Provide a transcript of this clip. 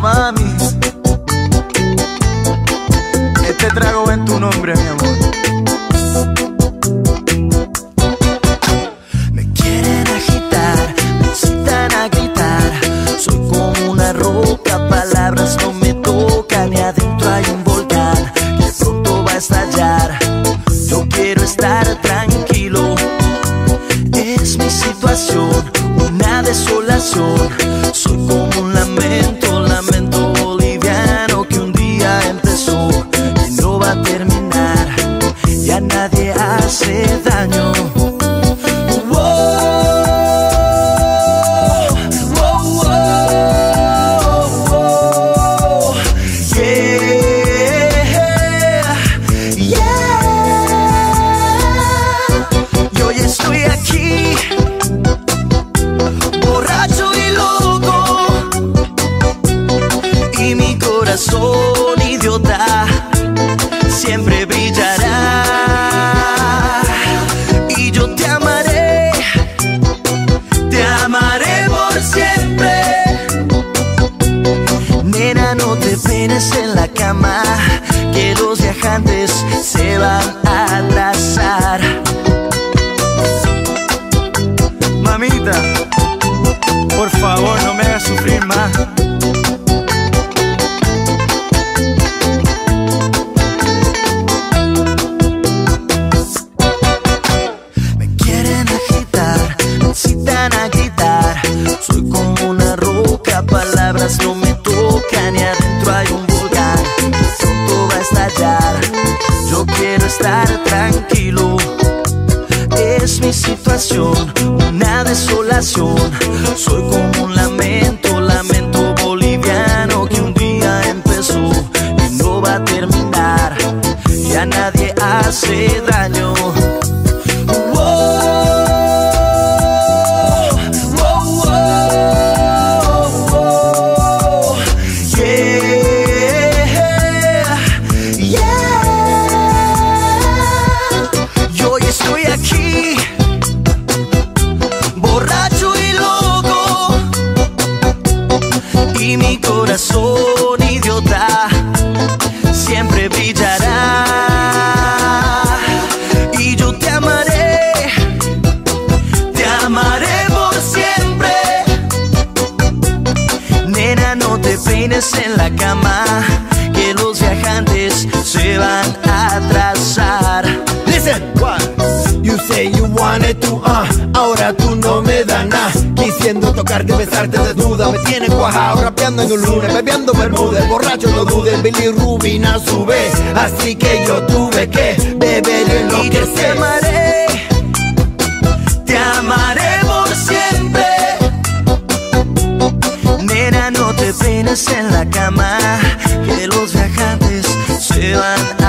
mami. Este trago en tu nombre, mi amor. Me quieren agitar, me incitan a gritar. Soy como una roca, palabras no me tocan. Y adentro hay un volcán que pronto va a estallar. Yo quiero estar tranquilo. Es mi situación, una desolación. Soy como no te penes en la cama, que los viajantes se van a atrasar. Mamita, por favor, no me hagas sufrir más. Me quieren agitar, me incitan a gritar. Soy como una roca, palabras no estar tranquilo. Es mi situación, una desolación. Soy como un lamento, lamento boliviano que un día empezó y no va a terminar. Ya nadie hace daño. Peines en la cama, que los viajantes se van a atrasar. Listen, what? You say you wanted to, ah, ahora tú no me das nada. Quisiendo tocarte, besarte desnuda, me tienes cuajado, rapeando en un lunes, bebiendo bermuda, el borracho no dude, Billy Rubin a su vez. Así que yo tuve que beber y Y yo te no te peines en la cama, que los viajantes se van